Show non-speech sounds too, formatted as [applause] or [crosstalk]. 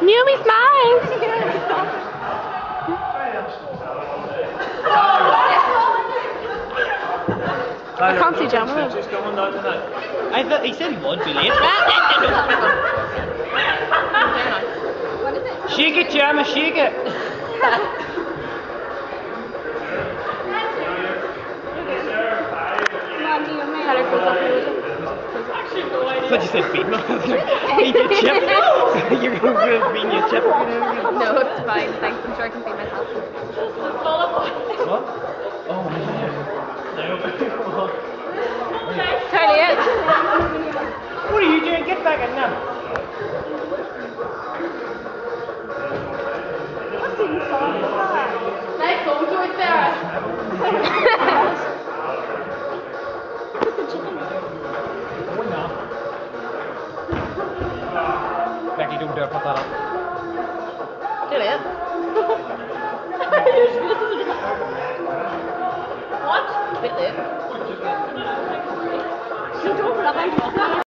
Yumi smiles. I can't see John. Williams. Just going down tonight. I thought he said he would be late. [laughs] shake it, Gemma, shake it. [laughs] I thought you said beat me. Eat your chip. You're going to beat your chip. No, it's fine. Thanks. I'm sure I can feed myself. What? Oh, my [laughs] God. Totally it. What are you doing? Get back in now. Nice photo with Becky, don't dare put that up. Totally it. What? Totally it.